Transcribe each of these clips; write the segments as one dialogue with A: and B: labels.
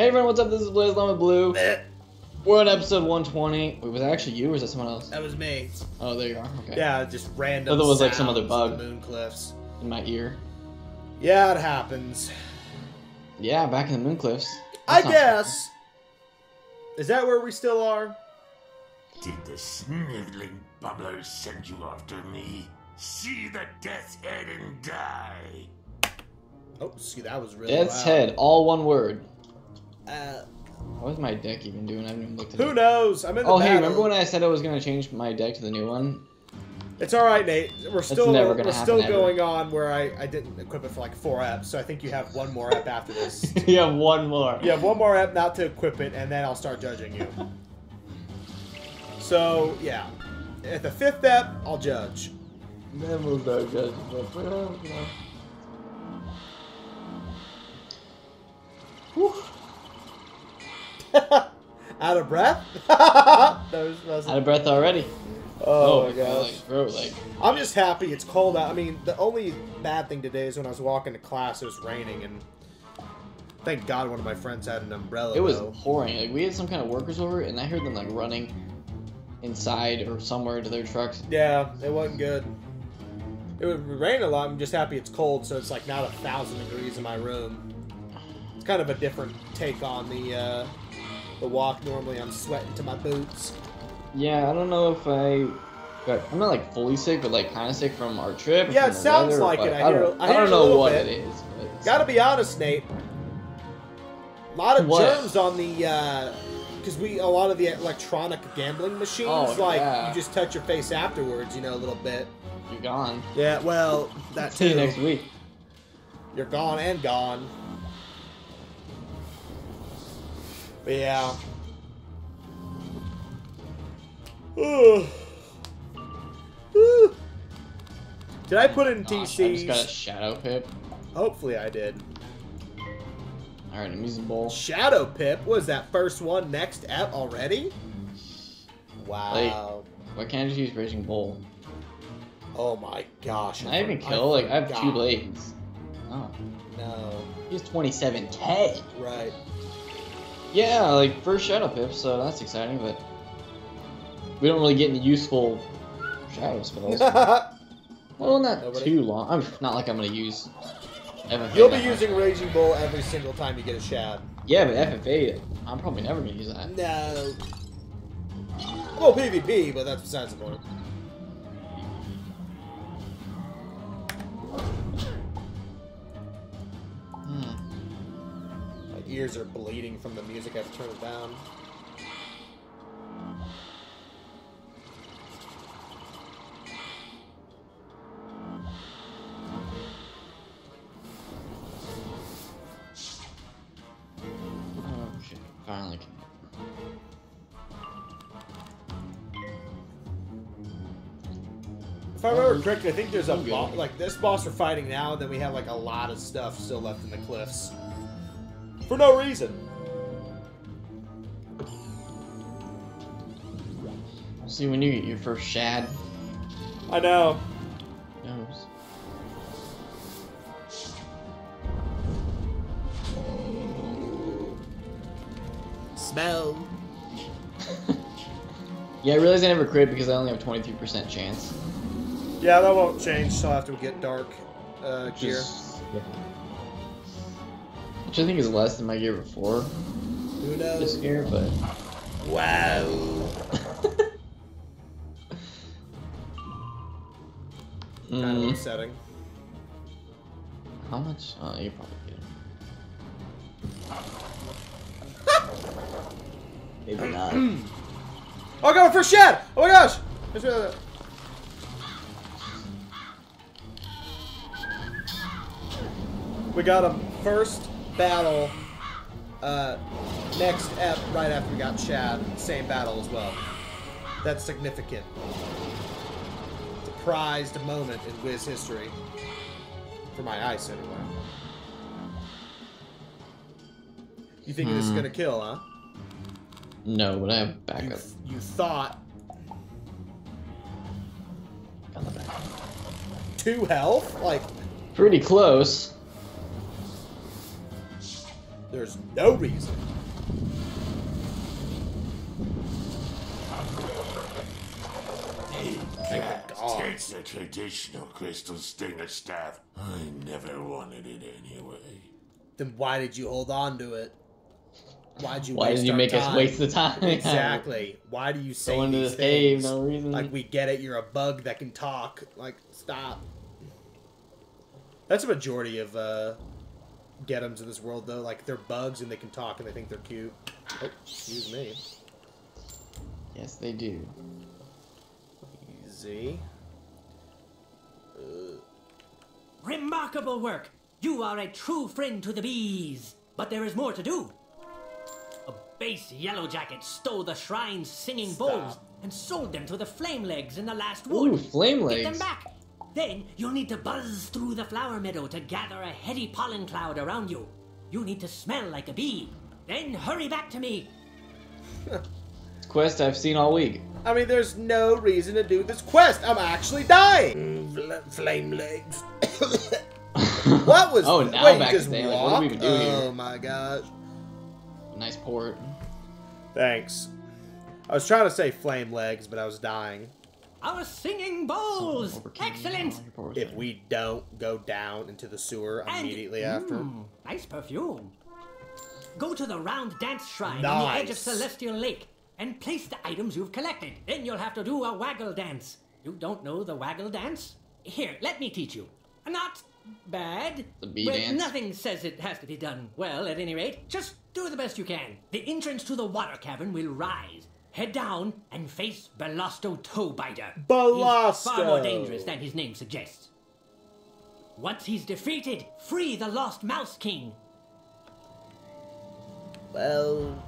A: Hey everyone, what's up? This is Blaze Llama Blue. We're on episode 120. Wait, was that actually you or was that someone else?
B: That was me.
A: Oh, there you are. Okay.
B: Yeah, just random.
A: I thought was like some other
B: sounds
A: bug.
B: in The moon cliffs.
A: In my ear.
B: Yeah, it happens.
A: Yeah, back in the Moon Cliffs.
B: I
A: That's not-
B: guess. Is that where we still are?
C: Did the sniveling bubbler send you after me? See the death head and die.
B: Oh, see, that was really
A: Death's
B: loud.
A: Head, all one word.
B: Uh,
A: What is my deck even doing? I haven't even looked at
B: who
A: it.
B: knows? I'm in the
A: Oh, hey, remember when I said I was going to change my deck to the new one?
B: It's all right, Nate. We're still we're still
A: ever.
B: going on where I, I didn't equip it for like four apps, so I think you have one more app after this.
A: you have one more.
B: You have one more ep not to equip it, and then I'll start judging you. So yeah, at the fifth ep, I'll judge.
A: Then we'll start judging. but, well, you know.
B: Out of breath?
A: Out of breath already.
B: oh, my
A: God,
B: gosh.
A: Like, bro, like,
B: I'm just happy it's cold out. I mean, the only bad thing today is when I was walking to class, it was raining, and thank God one of my friends had an umbrella.
A: it was
B: though.
A: pouring. Like, we had some kind of workers over, and I heard them, like, running inside or somewhere to their trucks.
B: Yeah, it wasn't good. It would rain a lot. I'm just happy it's cold, so it's like not a thousand degrees in my room. It's kind of a different take on the uh, the walk. Normally, I'm sweating to my boots.
A: Yeah, I don't know if I. Got, I'm not like fully sick, but like kind of sick from our trip.
B: Yeah, it sounds
A: weather,
B: like it. I hear-
A: don't,
B: I hear
A: don't know what
B: bit.
A: it is. But
B: Gotta be honest, Nate. A lot of
A: What?
B: germs on the Uh, because we a lot of the electronic gambling machines.
A: Oh,
B: like
A: yeah.
B: you just touch your face afterwards, you know, a little bit.
A: You're gone.
B: Yeah, well, that
A: See you next week.
B: You're gone and gone. But yeah. Ugh. Whew. Did I put in
A: Gosh, I just got a
B: TCs?
A: shadow pip.
B: Hopefully I did.
A: All right, I'm using bowl.
B: Shadow Pip was that first one next ep already? Wow.
A: Why can't I just use Raging Bull?
B: oh my gosh.
A: Can I even kill? Like I have two blades. Oh,
B: No.
A: he's 27k.
B: Right.
A: Yeah, like first shadow pip, so that's exciting. But we don't really get any useful shadow spells. well, not
B: Nobody?
A: too long. I'm not like I'm gonna use. FFA
B: You'll be
A: that much.
B: using Raging Bull every single time you get a shad.
A: Yeah, but FFA, I'm probably never gonna use that.
B: No. Well, PvP, but that's besides the point. Ears are bleeding from the music. I have to turn it down.
A: Oh! Finally. came.
B: If I remember mm-hmm. correctly, I think there's a
A: I'm
B: boss. Like this boss we're fighting now, then we have like a lot of stuff still left in the cliffs for no reason.
A: See when you get your first shad.
B: I know.
A: Knows.
B: Smell.
A: Yeah, I realized I never crit because I only have 23% chance.
B: Yeah, that won't change. So I'll have to get dark uh, gear.
A: is- yeah. Which I think is less than my gear before
B: Who
A: this
B: knows?
A: gear, but.
B: Wow. Kind of
A: Mm,
B: upsetting.
A: how much? Oh, you probably get. Maybe not.
B: Oh, I got my first shed! Oh my gosh! Let's do that. We got a first battle uh, next ep right after we got Shad. Same battle as well. That's significant. It's a prized moment in Wiz history. For my ice, anyway. You think this is
A: Hmm.
B: gonna kill, huh?
A: No, but I have
B: You,
A: backup
B: you thought
A: on the back.
B: two health? Like,
A: Pretty close.
B: There's no reason God.
C: Take the traditional crystal stinger staff. I never wanted it anyway.
B: Then why did you hold on to it? Why'd you
A: Why did you
B: our
A: make us waste the time?
B: Exactly. Why do you say
A: Go into
B: these
A: this cave,
B: things?
A: no reason.
B: Like we get it, you're a bug that can talk. Like stop. That's a majority of uh get-ems in this world though. Like they're bugs and they can talk and they think they're cute. Oh, excuse me.
A: Yes, they do.
B: Easy. Uh.
D: Remarkable work! You are a true friend to the bees. But there is more to do. A base yellow jacket stole the shrine's singing bowls and sold them to the flame legs in the last wood.
A: Ooh, flame
D: Get them
A: legs.
D: back. Then you'll need to buzz through the flower meadow to gather a heady pollen cloud around you. You need to smell like a bee. Then hurry back to me.
A: Quest I've seen all week.
B: I mean, there's no reason to do this quest. I'm actually dying. Mm, fl- flame legs. what was?
A: Oh, now
B: Wait,
A: back
B: just
A: to Stanley.
B: walk?
A: What did we even do here?
B: Oh my gosh.
A: Nice port.
B: Thanks. I was trying to say flame legs, but I was dying.
D: Our singing bowls. Excellent.
A: all your ports
B: If we don't go down into the sewer
D: And-
B: immediately after,
D: Mm, nice perfume. Go to the round dance shrine on the edge of Celestial Lake and place the items you've collected. Then you'll have to do a waggle dance. You don't know the waggle dance? Here, let me teach you. Not bad.
A: The bee
D: Well,
A: dance?
D: Nothing says it has to be done well, at any rate. Just do the best you can. The entrance to the water cavern will rise. Head down and face Belosto Toebiter. He's far more dangerous than his name suggests. Once he's defeated, free the lost Mouse King.
B: well,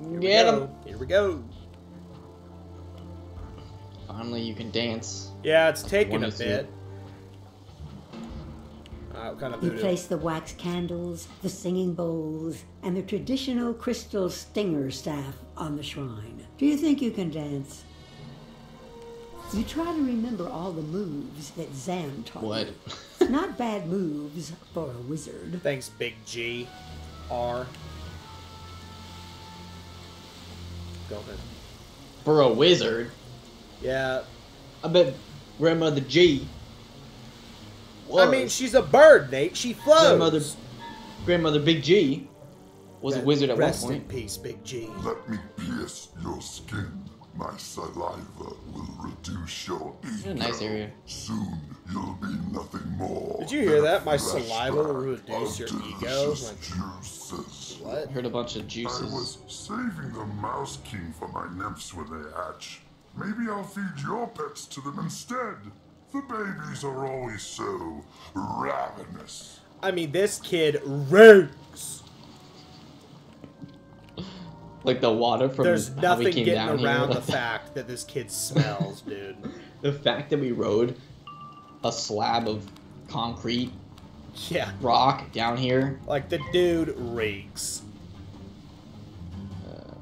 B: here
A: Get
B: we
A: 'em.
B: go. Here we go.
A: Finally, you can dance.
B: Yeah, it's taking a bit. Uh, kind of
E: You
B: voodoo?
E: place the wax candles, the singing bowls, and the traditional crystal stinger staff on the shrine. Do you think you can dance? You try to remember all the moves that Zam taught
A: What?
E: you. Not bad moves for a wizard.
B: Thanks, Big G. R. Go ahead.
A: For a wizard,
B: Yeah.
A: I bet Grandmother G. Was.
B: I mean, she's a bird, Nate. She flows.
A: Grandmother, Grandmother Big G was a wizard at one
B: Rest
A: point.
B: in peace, Big G.
C: Let me pierce your skin. My saliva will reduce your ego.
A: a nice area.
C: Soon you'll be nothing more.
B: Did you hear that? My saliva will
C: flashback
B: reduce
C: of
B: your ego? Like-
C: juices.
B: What?
A: Heard a bunch of juices.
C: I
A: juices.
C: was saving the Mouse King for my nymphs when they hatch. Maybe I'll feed your pets to them instead. The babies are always so ravenous.
B: I mean, this kid roots.
A: Like the water from
B: There's nothing
A: came
B: getting
A: down here.
B: around the
A: like
B: fact that this kid smells, dude.
A: the fact that we rode a slab of concrete
B: Yeah.
A: rock down here.
B: Like, the dude reeks. Uh.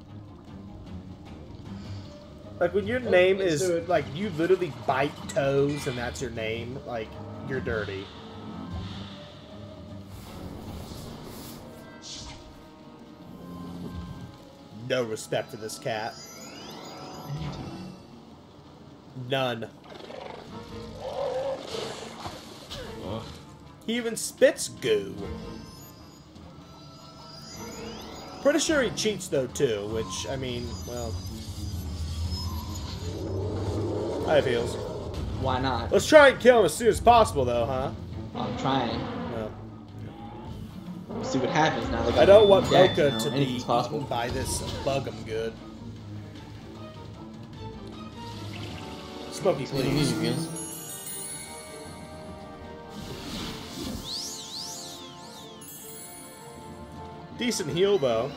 B: Like, when your oh,
A: name
B: is, like, you literally bite toes and that's your name, like, you're dirty. No respect for this cat. None. He even spits goo. Pretty sure he cheats though too, which I mean, well, I have heals.
A: Why not?
B: Let's try and kill him as soon as possible, though, huh?
A: I'm trying.
B: Well,
A: We'll see what happens now. They got
B: I don't want
A: deck,
B: Mocha
A: you know,
B: to be
A: anything's possible.
B: eaten by this bug'em good. Smoky,
A: See what the
B: please.
A: music is.
B: Decent heal though.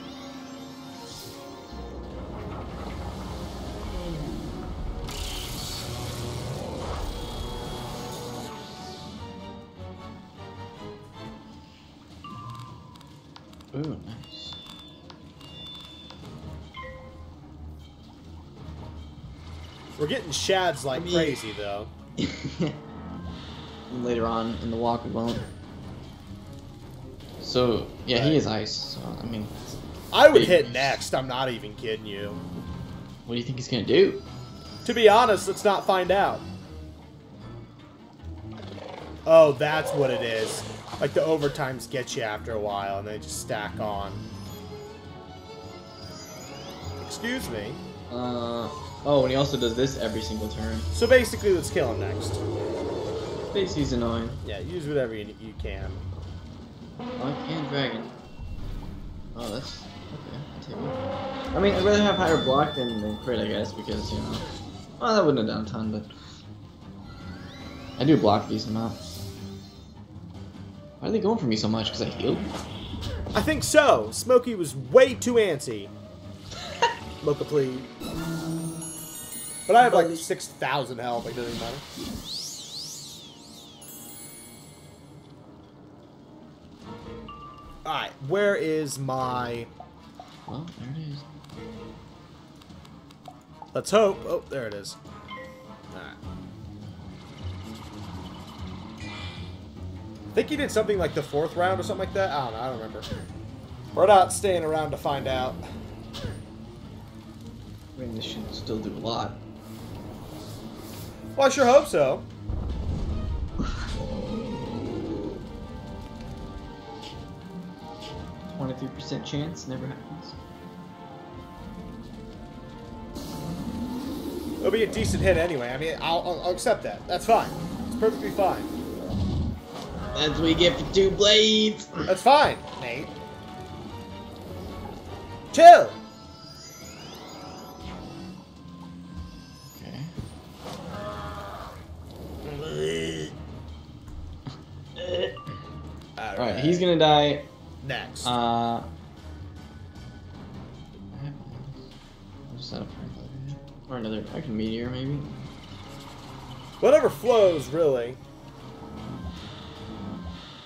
B: We're getting shads like
A: mean-
B: crazy though.
A: Later on in the walk, we won't. So yeah, he is ice. So I mean,
B: I would hit next. I'm not even kidding you.
A: What do you think he's gonna do?
B: To be honest, let's not find out. Oh, that's what it is. Like the overtimes get you after a while, and they just stack on. Excuse me.
A: Uh, oh, and he also does this every single turn.
B: So basically, let's kill him next.
A: Basically, he's annoying.
B: Yeah, use whatever you, you can.
A: I can dragon. Oh, that's okay. I'll take it. I mean, I'd rather have higher block than, than crit, I guess, because you know. Well, that wouldn't have done a ton, but I do block a decent amount. Why are they going for me so much? Because I healed.
B: I think so. Smokey was way too antsy. Mocha, please. But I have like 6,000 health. Like, doesn't matter. Alright, where is my...
A: Well, there it is.
B: Let's hope. Oh, there it is. Alright. I think he did something like the fourth round or something like that. I don't know. I don't remember. We're not staying around to find out.
A: I mean, this should still do a lot.
B: Well, I sure hope so.
A: Twenty-three percent chance never happens.
B: It'll be a decent hit anyway. I mean, I'll, I'll, I'll accept that. That's fine. It's perfectly fine.
A: That's what you get for two blades.
B: That's fine, Nate. Chill.
A: He's gonna die.
B: next.
A: Uh. I'll just set up for or another. I can meteor maybe.
B: Whatever flows, really.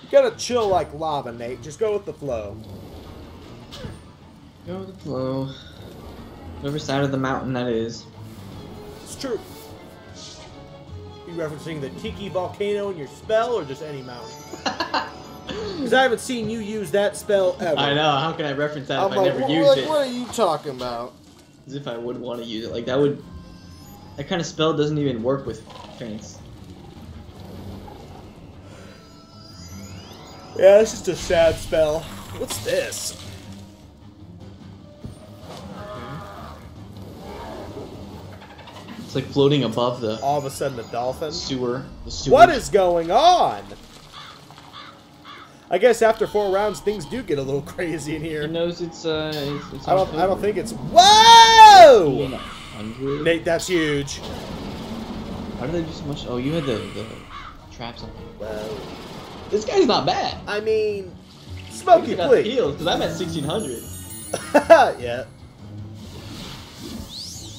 B: You gotta chill like lava, Nate. Just go with the flow.
A: Go with the flow. Whatever side of the mountain that is.
B: It's true. You referencing the Tiki volcano in your spell, or just any mountain? Because I haven't seen you use that spell ever.
A: I know. How can I reference that
B: I'm
A: if I never
B: what,
A: used
B: like,
A: it?
B: what are you talking about?
A: As if I would want to use it. Like that would. That kind of spell doesn't even work with feints.
B: Yeah, it's just a sad spell. What's this?
A: It's like floating above the
B: All of a sudden, the dolphin.
A: sewer. The sewer.
B: What is going on? I guess after four rounds, things do get a little crazy in
A: He
B: here.
A: knows it's uh. It's, it's
B: I don't. I don't think it's. Whoa!
A: Hundred.
B: Nate, that's huge.
A: Why do they do so much? Oh, you had the the traps on.
B: Whoa.
A: This guy's not bad.
B: I mean, Smokey,
A: got
B: please.
A: heals because I'm at 1600.
B: yeah.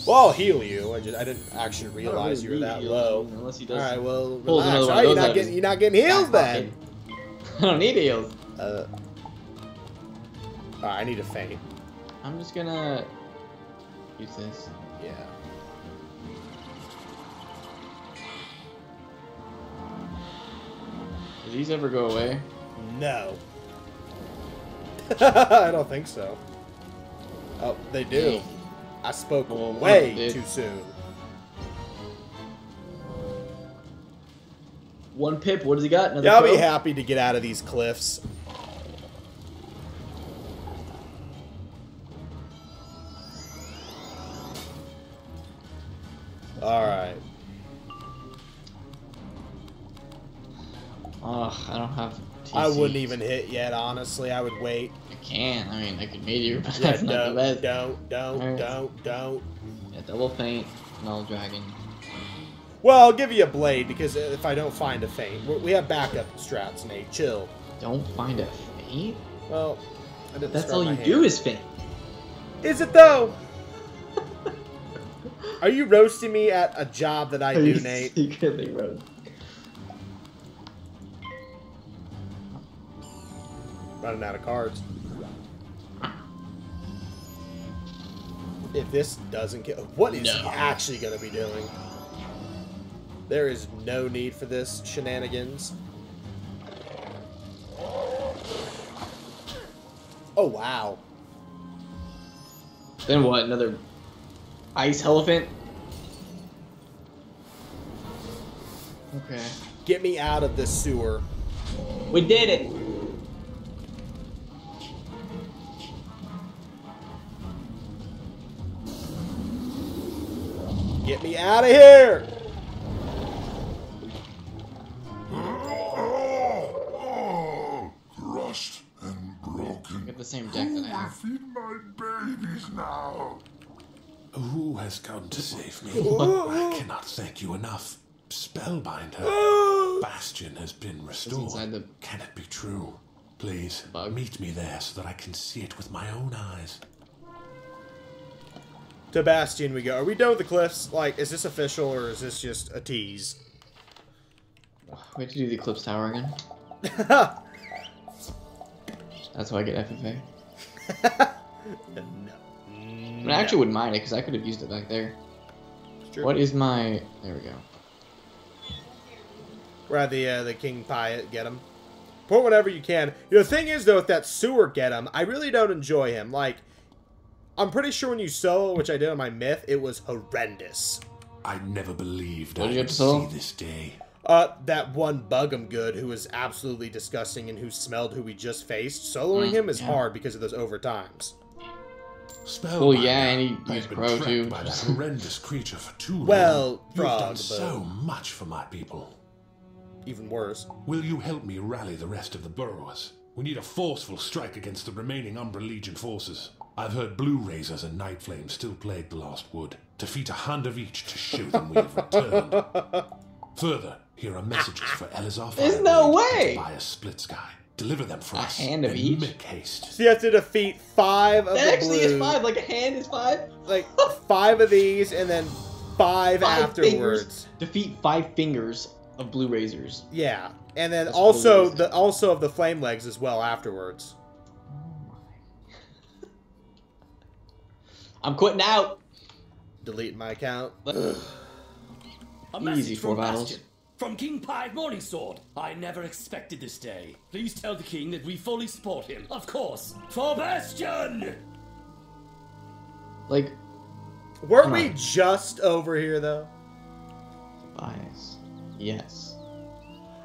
B: Well, I'll heal you. I just I didn't actually realize you were that low.
A: Unless he does.
B: right, well, relax.
A: another one
B: All
A: of
B: right, you're not getting you're not getting heals
A: back
B: then.
A: I don't need heals.
B: Uh, right, I need a faint.
A: I'm just gonna use this.
B: Yeah.
A: Do these ever go away?
B: No. I don't think so. Oh, they do. I spoke
A: Well,
B: way too soon.
A: One pip. What does he got? Another
B: Yeah, I'll be happy to get out of these cliffs. Alright.
A: Ugh, I don't have.
B: I wouldn't even hit yet, honestly. I would wait.
A: I can. I mean, I could meteor, but
B: Yeah,
A: that's not
B: don't,
A: the best.
B: don't, don't,
A: Alright.
B: don't, don't.
A: Yeah, double feint, null dragon.
B: Well, I'll give you a blade because if I don't find a feint, we- have backup strats, Nate. Chill.
A: Don't find a feint.
B: Well, I didn't
A: That's all you
B: hand.
A: do is feint.
B: Is it though? Are you roasting me at a job that I do, Nate?
A: You Secretly road.
B: Running out of cards. If this doesn't get, what is he actually going to be doing? There is no need for this shenanigans. Oh wow!
A: Then what? Another ice elephant? Okay.
B: Get me out of this sewer.
A: We did it!
B: Get me out of here!
C: Who
F: has come to save me? I cannot thank you enough. Spellbinder. Bastion has been restored.
A: the-
F: Can it be true? Please,
A: Bug.
F: meet me there so that I can see it with my own eyes.
B: To Bastion we go. Are we done with the cliffs? Like, is this official or is this just a tease?
A: We have to do the Eclipse Tower again. That's why I get FFA.
B: no.
A: I, mean, I actually wouldn't mind it because I could have used it back there.
B: True.
A: What is my? There we go.
B: We're the uh, the King Pyat. Get him. Put whatever you can. You know, the thing is though, with that sewer get him, I really don't enjoy him. Like, I'm pretty sure when you solo, which I did on my myth, it was horrendous.
F: I never believed
A: What
F: I
A: did you
F: would
A: have to
F: see this day.
B: Uh, that one Bug'em good who was absolutely disgusting and who smelled who we just faced. Soloing
A: Mm,
B: him is
A: yeah.
B: hard because of those overtimes.
F: Spellbinder.
A: Well, yeah, and he
F: I've
A: used
F: been
A: Crow,
F: trapped
A: too.
F: by that horrendous creature for too long.
B: Well,
F: you've
B: Frog,
F: done
B: but-
F: so much for my people.
B: Even worse.
F: Will you help me rally the rest of the burrowers? We need a forceful strike against the remaining Umbra Legion forces. I've heard Blue Razors and Night Flames still plague the Lost Wood. Defeat a hand of each to show them we have returned. Further, here are messages for Elizar
A: There's no
F: Fireblade
A: way!
F: and Tobias Splitsky. Deliver them for
A: A
F: us.
A: hand of
F: and
A: each?
F: Make haste.
B: So you have to defeat five of
A: That
B: the
A: actually
B: blue,
A: is five. Like a hand is five.
B: like five of these, and then five,
A: Five
B: afterwards.
A: fingers. Defeat five fingers of blue razors.
B: Yeah, and then
A: That's
B: also the also of the flame legs as well afterwards.
A: I'm quitting out.
B: Deleting my account.
D: A
A: Easy four
D: from
A: battles.
D: Bastion. From King Pyat Morningsword. I never expected this day. Please tell the king that we fully support him. Of course. For Bastion!
A: Like
B: Weren't we
A: on.
B: just over here though?
A: bias. Yes.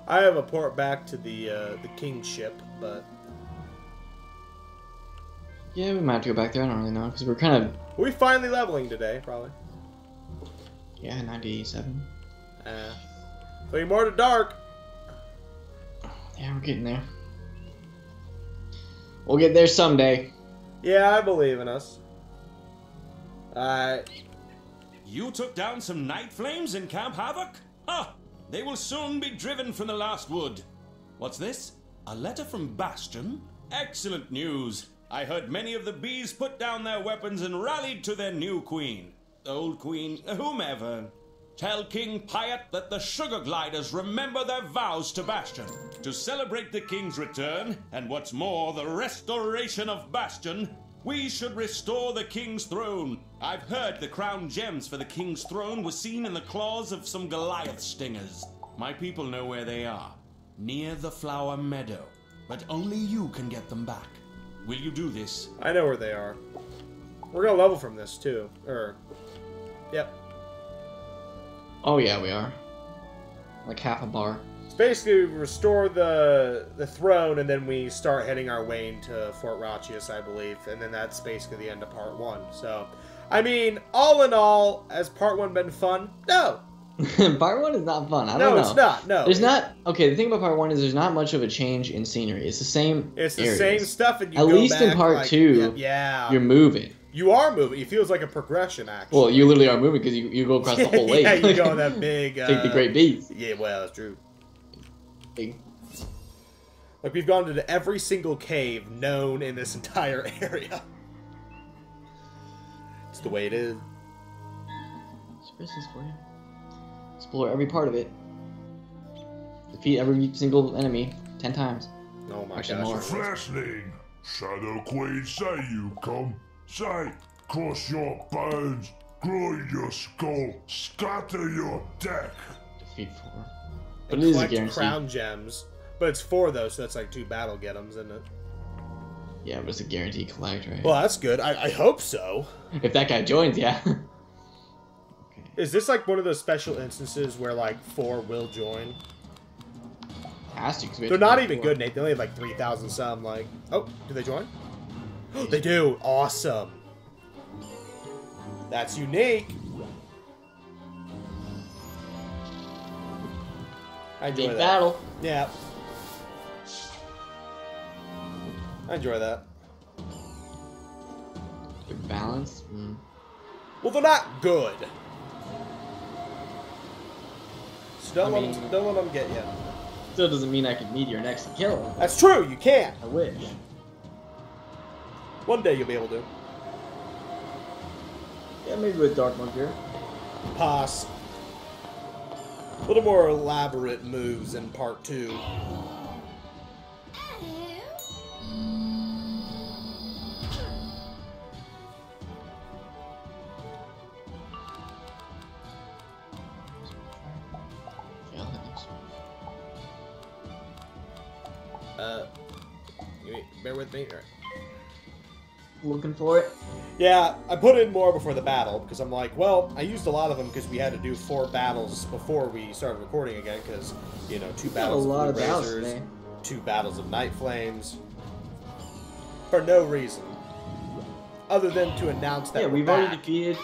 B: I have a port back to the uh, the kingship, but
A: Yeah, we might have to go back there. I don't really know because we're kind of
B: we finally leveling today, probably.
A: yeah 97.
B: Uh, three more to dark.
A: Yeah, we're getting there. We'll get there someday.
B: Yeah, I believe in us. Alright.
G: You took down some night flames in Camp Havoc? Ha! They will soon be driven from the last wood. What's this? A letter from Bastion? Excellent news. I heard many of the bees put down their weapons and rallied to their new queen. Old queen, whomever. Tell King Pyat that the Sugar Gliders remember their vows to Bastion. To celebrate the king's return, and what's more, the restoration of Bastion, we should restore the king's throne. I've heard the crown gems for the king's throne were seen in the claws of some Goliath stingers. My people know where they are. Near the flower meadow. But only you can get them back. Will you do this?
B: I know where they are. We're gonna level from this too. Or Yep.
A: Oh yeah, we are. Like half a bar.
B: It's basically we restore the the throne and then we start heading our way into Fort Rachias, I believe, and then that's basically the end of part one. So I mean, all in all, has part one been fun? No.
A: part one is not fun. I
B: No,
A: don't know.
B: No, it's not. No.
A: There's not. Okay, the thing about part one is there's not much of a change in scenery. It's the same.
B: It's the
A: areas.
B: same stuff and you
A: At least in part
B: like,
A: two,
B: Yeah. yeah.
A: You're moving.
B: You are moving. It feels like a progression actually.
A: Well, you literally are moving because you, you go across the whole lake.
B: yeah, you go on that big uh,
A: Take the Great Beast.
B: Yeah, well, that's true.
A: Big.
B: Like we've gone into every single cave known in this entire area. It's the way it is.
A: It's business for you. Explore every part of it. Defeat every single enemy ten times.
B: Oh my
A: Actually,
B: gosh.
A: more.
C: Fleshling, Shadow Queen, say you come. Say, cross your bones, grow your skull, scatter your deck.
A: Defeat four. But
B: And
A: it is a
B: collect
A: guarantee.
B: crown gems. But it's four though, so that's like two battle get getems, isn't it?
A: Yeah, but it's a guaranteed collect, right?
B: Well, that's good. I, I hope so.
A: if that guy joins, yeah.
B: Is this like one of those special instances where like four will join?
A: Has to. 'cause we have
B: They're not even
A: four.
B: good, Nate. They only have like 3,000 some. Like, oh, do they join? they do. Awesome. That's unique. I enjoy
A: Big
B: that.
A: battle.
B: Yeah. I enjoy that.
A: Good balance. Mm.
B: Well, they're not good. So don't,
A: I
B: let them,
A: mean-
B: don't let them get you.
A: Still doesn't mean I can meteor next and kill him.
B: That's true. You can't.
A: I wish.
B: One day you'll be able to.
A: Yeah, maybe with Dark Monk here.
B: Pass. A little more elaborate moves in part two.
A: Looking for it.
B: Yeah, I put in more before the battle because I'm like, well, I used a lot of them because we had to do four battles before we started recording again because, you know, two
A: Got a
B: battles
A: lot
B: of
A: of battles
B: Razors,
A: today.
B: two battles of Night Flames. For no reason. Other than to announce that
A: Yeah, we've
B: back.
A: already defeated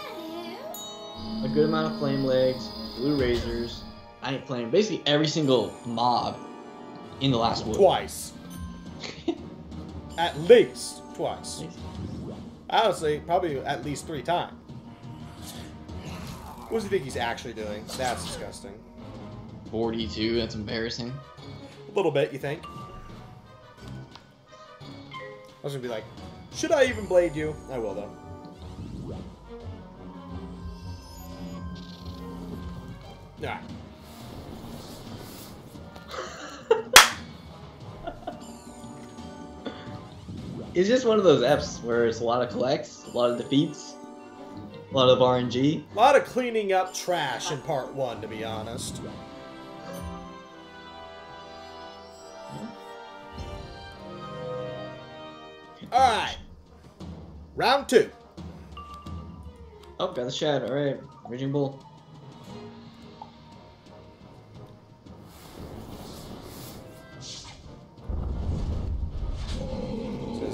A: a good amount of flame legs, blue razors, night flame, basically every single mob in the last wood.
B: twice. at least twice. Honestly, probably at least three times. What does he think he's actually doing? That's disgusting.
A: 42, that's embarrassing.
B: A little bit, you think? I was gonna be like, should I even blade you? I will though. Yeah.
A: It's just one of those Fs where it's a lot of collects, a lot of defeats, a lot of RNG.
B: A lot of cleaning up trash in part one, to be honest. Alright. Round two.
A: Oh, got the shad. Alright, Raging Bull.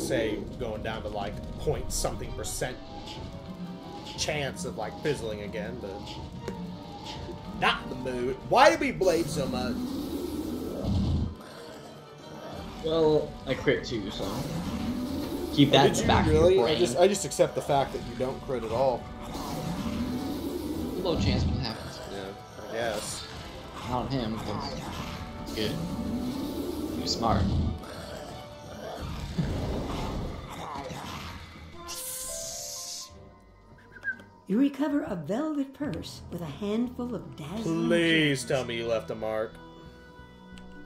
B: Say going down to like point something percent chance of like fizzling again, but not the mood. Why do we blade so much?
A: Well, I crit too, so keep oh, that in
B: Did you
A: back
B: really? I just I just accept the fact that you don't crit at all.
A: Low chance, but it happens.
B: Yeah, I guess.
A: Not on him, it's good. He was smart.
E: You recover a velvet purse with a handful of dazzling
B: Please
E: gems.
B: tell me you left a mark.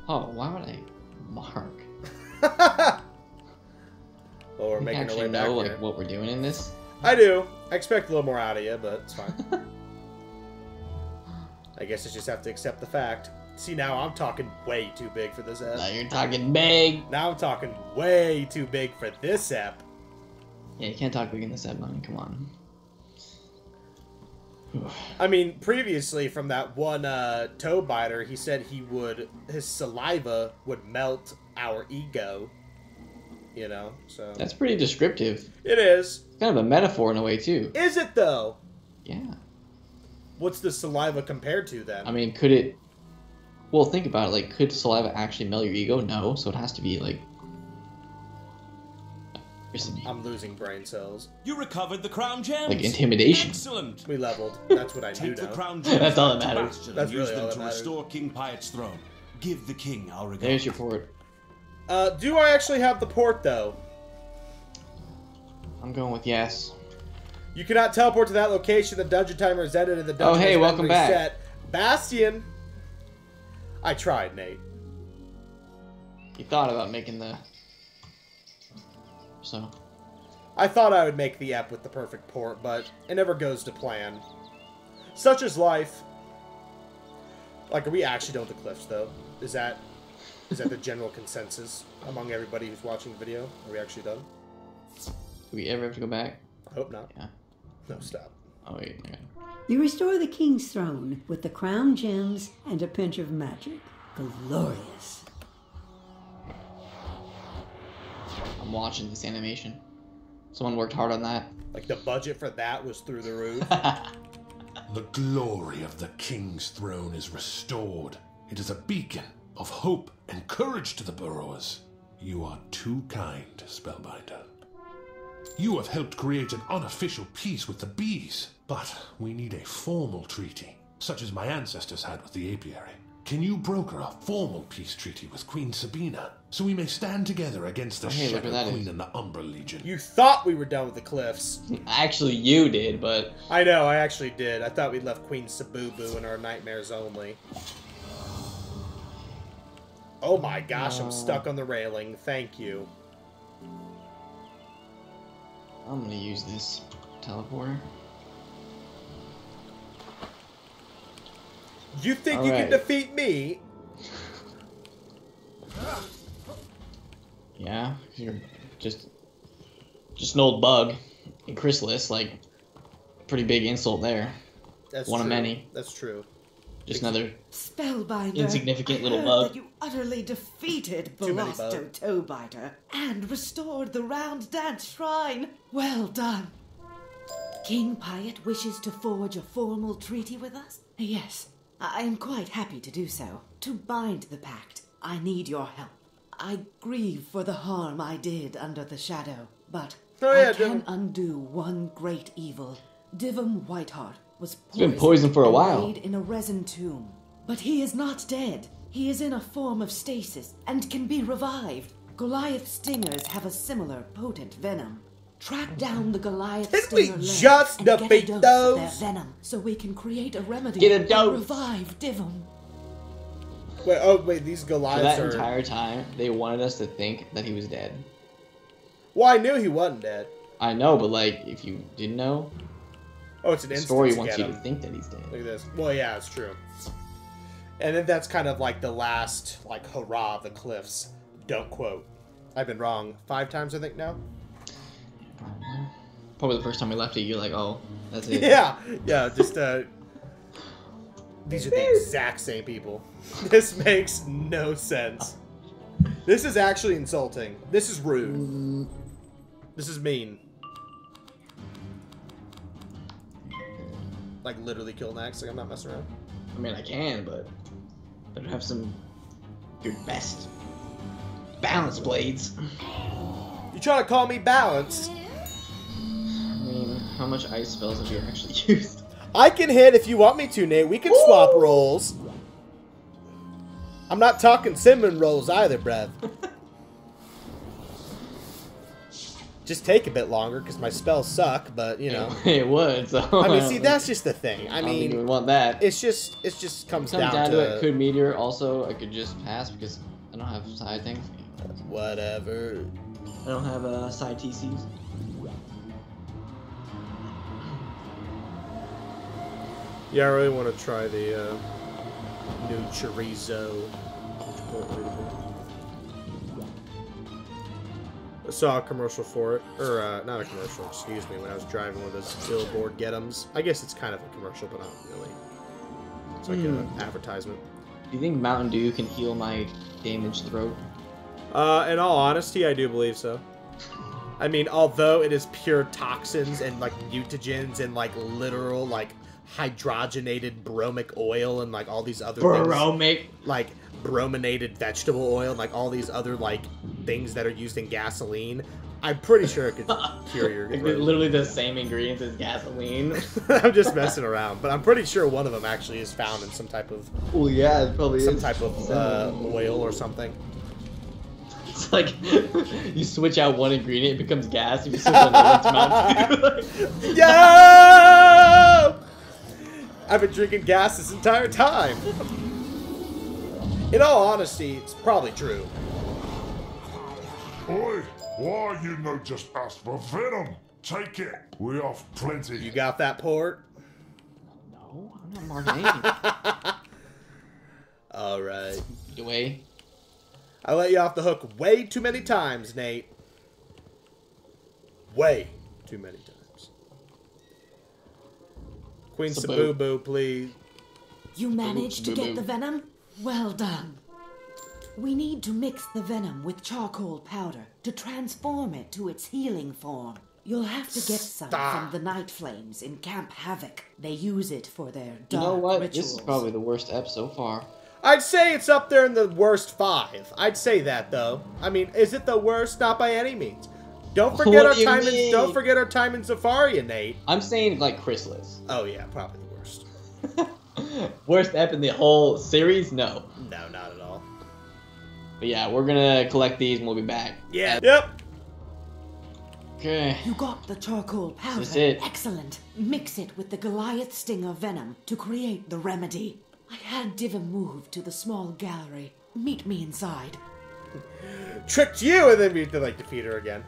A: Oh, why would I mark?
B: Well, we're
A: You
B: making our
A: actually
B: way back
A: know
B: here.
A: like what we're doing in this.
B: I do. I expect a little more out of you, but it's fine. I guess I just have to accept the fact. See, now I'm talking way too big for this app.
A: Now
B: app.
A: you're talking big.
B: Now I'm talking way too big for this app.
A: Yeah, you can't talk big in this app, man. Come on.
B: I mean, previously from that one uh, toe biter, he said he would his saliva would melt our ego. You know, so
A: That's pretty descriptive.
B: it is.
A: It's kind of a metaphor in a way too.
B: Is it though?
A: Yeah.
B: What's the saliva compared to then?
A: I mean, could it? Well, think about it. Like, could saliva actually melt your ego? No. So it has to be like.
B: I'm losing brain cells.
G: You recovered the crown gems.
A: Like intimidation.
G: Excellent.
B: We leveled. That's what I do
G: Take the crown gems
A: That's all that matters.
G: Bastion
B: That's
G: and use
B: really all
G: them
B: that
G: to
B: matters.
G: restore King Pyat's throne. Give the king our regard.
A: There's your port.
B: Uh, do I actually have the port though?
A: I'm going with yes.
B: You cannot teleport to that location. The dungeon timer is ended and the dungeon
A: Oh, hey,
B: has been
A: welcome back.
B: reset. Bastion. I tried, Nate.
A: You thought about making the. So.
B: I thought I would make the app with the perfect port, but it never goes to plan. Such is life. Like, are we actually done with the cliffs, though? Is that Is that the general consensus among everybody who's watching the video? Are we actually done?
A: Do we ever have to go back?
B: I hope not.
A: Yeah.
B: No, stop.
A: Oh wait. Okay.
E: You restore the king's throne with the crown gems and a pinch of magic. Glorious.
A: I'm watching this animation. Someone worked hard on that.
B: Like the budget for that was through the roof.
F: The glory of the king's throne is restored. It is a beacon of hope and courage to the burrowers. You are too kind, Spellbinder. You have helped create an unofficial peace with the bees, but we need a formal treaty, such as my ancestors had with the apiary. Can you broker a formal peace treaty with Queen Sabina, so we may stand together against the
A: hey,
F: Shadow
A: that
F: Queen
A: is.
F: and the Umbra Legion?
B: you thought we were done with the cliffs.
A: Actually, you did, but
B: I know, I actually did. I thought we left Queen Sabubu in our nightmares only. Oh my gosh, I'm stuck on the railing. Thank you.
A: I'm gonna use this teleporter.
B: You think you can defeat me?
A: Yeah, 'cause you're just just an old bug and chrysalis, like pretty big insult there.
B: That's
A: One of many.
B: That's true.
A: Just another
H: Spellbinder.
A: Insignificant
H: I
A: little
H: heard
A: bug.
H: That you utterly defeated
B: Too many
H: Belosto Toebiter and restored the Round Dance Shrine. Well done. King Pyat wishes to forge a formal treaty with us? Yes, I am quite happy to do so. To bind the pact, I need your help. I grieve for the harm I did under the shadow, but
B: Oh, yeah,
H: I can
B: Divum.
H: undo one great evil. Divum Whiteheart was
A: been poisoned for a while.
H: laid in a resin tomb. But he is not dead. He is in a form of stasis and can be revived. Goliath stingers have a similar potent venom. Track down the Goliath
B: Didn't we
H: stinger lurk
B: just
H: and get a
B: defeat
H: dose of
B: those?
H: their venom so we can create a remedy
A: Get a
H: and revive Divum.
B: Wait, oh wait, these
A: for
B: Goliaths
A: that
B: are.
A: entire time. They wanted us to think that he was dead.
B: Well, I knew he wasn't dead.
A: I know, but like, if you didn't know,
B: Oh, it's an
A: the
B: instant
A: story wants you to think that he's dead.
B: Look at this. Well, yeah, it's true. And then that's kind of like the last, like, hurrah of the cliffs. Don't quote. I've been wrong five times, I think, now.
A: Probably. Probably the first time we left it, you're like, oh, that's it.
B: Yeah, yeah, just, uh. These are the exact same people. This makes no sense. This is actually insulting. This is rude. This is mean. Like, literally kill Nax, like, I'm not messing around.
A: I mean, I can, but better have some your best balance blades.
B: You trying to call me balanced?
A: I mean, how much ice spells have you actually used?
B: I can hit if you want me to, Nate. We can swap rolls. I'm not talking cinnamon rolls either, bruv. Just take a bit longer because my spells suck, but you know.
A: it would. So
B: I mean, see, that's just the thing. I
A: I don't we
B: mean,
A: want that.
B: it's just, it's just comes
A: comes
B: down,
A: down
B: to,
A: to it. Could meteor also? I could just pass because I don't have side things.
B: whatever.
A: I don't have uh, side TCs.
B: Yeah, I really want to try the uh, new chorizo. I saw a commercial for it, or uh, not a commercial, excuse me, when I was driving one of those billboard get-ems. I guess it's kind of a commercial, but not really. It's like an advertisement.
A: Do you think Mountain Dew can heal my damaged throat?
B: Uh, in all honesty, I do believe so. I mean, although it is pure toxins and like mutagens and like literal like hydrogenated bromic oil and like all these other things.
A: Bromic.
B: like brominated vegetable oil, like all these other like things that are used in gasoline. I'm pretty sure it could cure your.
A: Like, literally the same ingredients as gasoline.
B: I'm just messing around, but I'm pretty sure one of them actually is found in some type of
A: well, yeah, it probably
B: some type of uh, oil or something.
A: It's like you switch out one ingredient, it becomes gas. If you switch another, it's Mountain Dew.
B: Yo! I've been drinking gas this entire time. In all honesty, it's probably true.
C: Oi, why you no just ask for venom? Take it. We have plenty.
B: You got that port?
A: no, I'm not marking anything.
B: All right.
A: Away.
B: I let you off the hook way too many times, Nate. Way too many times. Queen
A: Sabu.
B: Sabubu, please.
H: You managed to get the venom? Well done. We need to mix the venom with charcoal powder to transform it to its healing form. You'll have to get some
B: Stop.
H: from the Night Flames in Camp Havoc. They use it for their
A: You know what?
H: rituals.
A: This is probably the worst ep so far.
B: I'd say it's up there in the worst five. I'd say that though. I mean, is it the worst? Not by any means. Don't forget
A: What
B: our
A: do you
B: time in
A: mean?
B: don't forget our time in Zafaria, Nate.
A: I'm saying like Khrysalis.
B: Oh yeah, probably the worst.
A: worst ep in the whole series? No.
B: No, not at all.
A: But yeah, we're gonna collect these and we'll be back.
B: Yeah. Uh, yep.
A: Okay.
H: You got the charcoal powder.
A: This is it.
H: Excellent. Mix it with the Goliath Stinger venom to create the remedy. I had Divim move to the small gallery. Meet me inside.
B: Tricked you, and then we like defeat her again.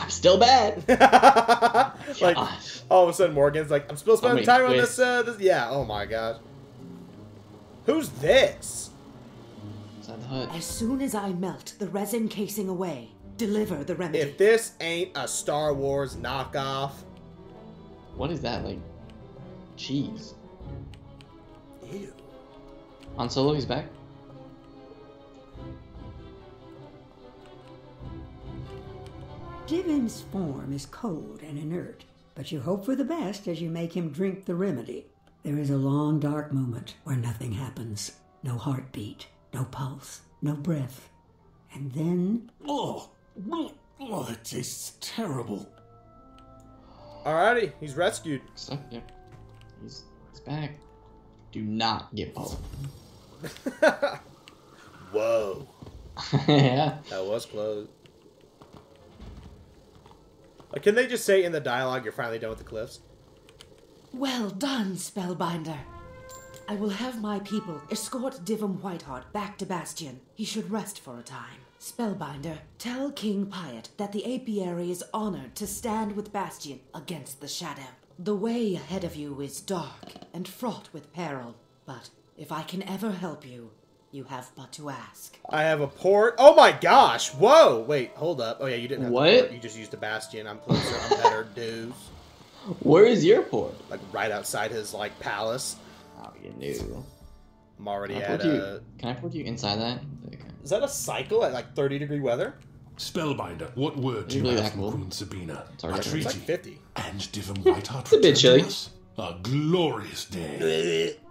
A: I'm still bad.
B: like
A: Gosh.
B: all of a sudden, Morgan's like, "I'm supposed to
A: How
B: spend time on this." Uh, this. Yeah. Oh my god. Who's this?
A: Inside the hut.
H: As soon as I melt the resin casing away, deliver the remedy.
B: If this ain't a Star Wars knockoff,
A: What is that like? Cheese.
B: ew.
A: Han Solo, he's back.
E: Divim's form is cold and inert, but you hope for the best as you make him drink the remedy. There is a long, dark moment where nothing happens. No heartbeat, no pulse, no breath. And then
F: Oh, oh, that tastes terrible.
B: Alrighty, he's rescued.
A: Stuff. Yep. He's he's back. Do not get poked.
B: Whoa,
A: yeah.
B: that was close. Like, can they just say in the dialogue, "You're finally done with the cliffs"?
H: Well done, Spellbinder. I will have my people escort Divum Whiteheart back to Bastion. He should rest for a time. Spellbinder, tell King Pyat that the apiary is honored to stand with Bastion against the Shadow. The way ahead of you is dark and fraught with peril, but if I can ever help you, you have but to ask.
B: I have a port. Oh my gosh! Whoa! Wait, hold up. Oh yeah, you didn't have the
A: What?
B: port. You just used a bastion. I'm closer. I'm better, dudes.
A: Where is your port?
B: Like right outside his like palace.
A: Oh, you knew.
B: I'm already
A: Can I
B: at
A: put you?
B: a.
A: Can I put you inside that? Okay.
B: Is that a cycle at like 30 degree weather?
F: Spellbinder, what word do you
A: Really
F: have from
A: cool?
F: Queen Sabina?
A: Sorry,
F: a
A: it's
B: It's
F: treaty
B: like 50.
F: and Divim Whiteheart
A: It's a bit
F: returned
A: chilly.
F: us? A glorious day.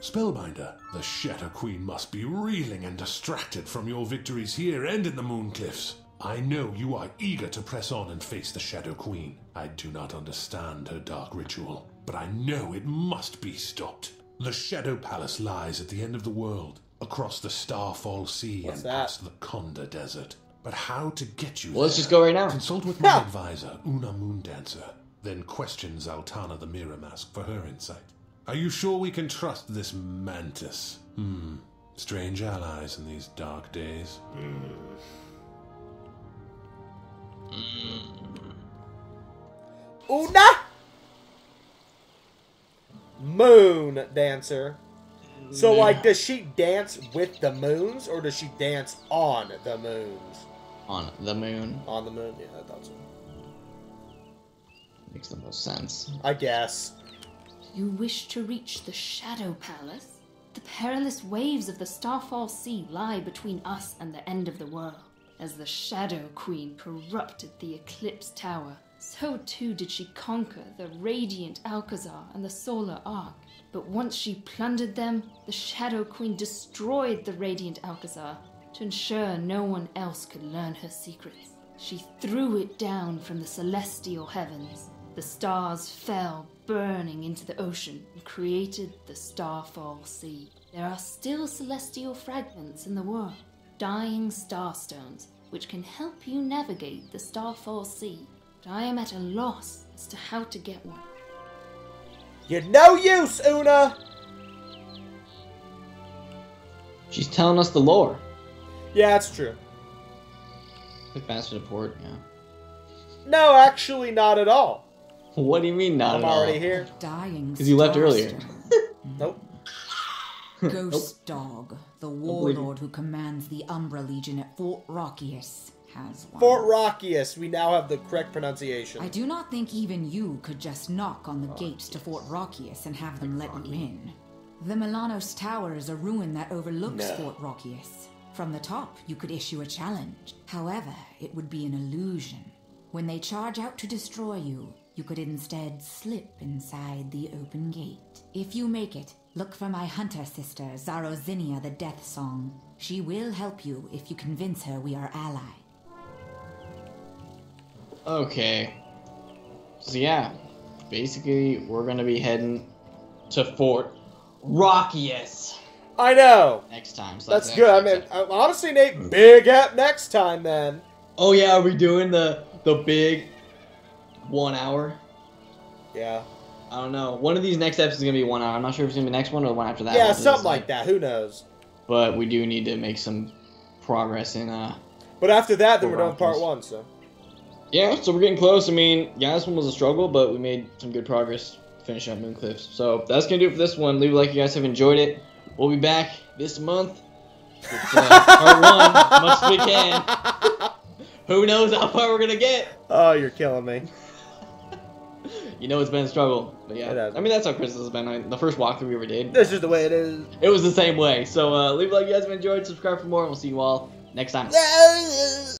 F: Spellbinder, the Shadow Queen must be reeling and distracted from your victories here and in the Mooncliffs. I know you are eager to press on and face the Shadow Queen. I do not understand her dark ritual, but I know it must be stopped. The Shadow Palace lies at the end of the world, across the Starfall Sea
B: What's
F: and
B: that?
F: past the Conda Desert. But how to get you
A: Well, let's just go right now.
F: Consult with my advisor, Una Moondancer, then question Zaltana the Mirror Mask for her insight. Are you sure we can trust this mantis? Hmm. Strange allies in these dark days.
B: Una! Moon dancer. So, like, does she dance with the moons or does she dance on the moons?
A: On the moon
B: On the moon? Yeah, I thought so.
A: makes the most sense.
B: I guess.
I: You wish to reach the Shadow Palace? The perilous waves of the Starfall Sea lie between us and the end of the world. As the Shadow Queen corrupted the Eclipse Tower, so too did she conquer the Radiant Alcazar and the Solar Ark. But once she plundered them, the Shadow Queen destroyed the Radiant Alcazar to ensure no one else could learn her secrets. She threw it down from the celestial heavens. The stars fell burning into the ocean and created the Starfall Sea. There are still celestial fragments in the world, dying starstones, which can help you navigate the Starfall Sea. But I am at a loss as to how to get one.
B: You're no use, Una!
A: She's telling us the lore.
B: Yeah, it's true.
A: Quick faster to port. Yeah.
B: No, actually, not at all.
A: What do you mean not
B: I'm
A: at all?
B: already here.
E: dying.
A: Because you left earlier.
E: starstone.
B: Nope.
J: Ghost Dog, the warlord who commands the Umbra Legion at Fort Rachias, has one.
B: Fort Rachias. We now have the correct pronunciation.
J: I do not think even you could just knock on the oh, gates to Fort Rachias and have them let you in. The Milanos Tower is a ruin that overlooks
B: No.
J: Fort Rachias. From the top, you could issue a challenge. However, it would be an illusion. When they charge out to destroy you, you could instead slip inside the open gate. If you make it, look for my hunter sister, Zarozinia the Death Song. She will help you if you convince her we are allies.
A: Okay. So yeah, basically we're gonna be heading to Fort Rachias
B: I know.
A: next time. So
B: That's good. I mean, uh, honestly, Nate, big app next time then.
A: oh yeah, are we doing the the big one hour?
B: Yeah.
A: I don't know. One of these next episodes is gonna be one hour. I'm not sure if it's gonna be the next one or the one after that.
B: yeah, something like that. Who knows?
A: But we do need to make some progress in uh
B: But after that, then we're done part one. So
A: Yeah, so we're getting close. I mean, yeah, this one was a struggle, but we made some good progress finishing up Moon Cliffs. So that's gonna do it for this one. Leave a like if you guys have enjoyed it. We'll be back this month with uh, part one as much as we can. Who knows how far we're gonna get?
B: Oh, you're killing me.
A: You know it's been a struggle, but yeah. I mean that's how Christmas has been. I the first walkthrough we ever did,
B: This is the way it is.
A: it was the same way. So uh, leave a like if you guys have enjoyed. Subscribe for more, and we'll see you all next time.